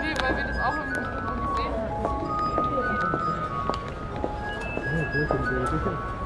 Nee, weil wir das auch im Video gesehen haben. Ja, gut, dann würde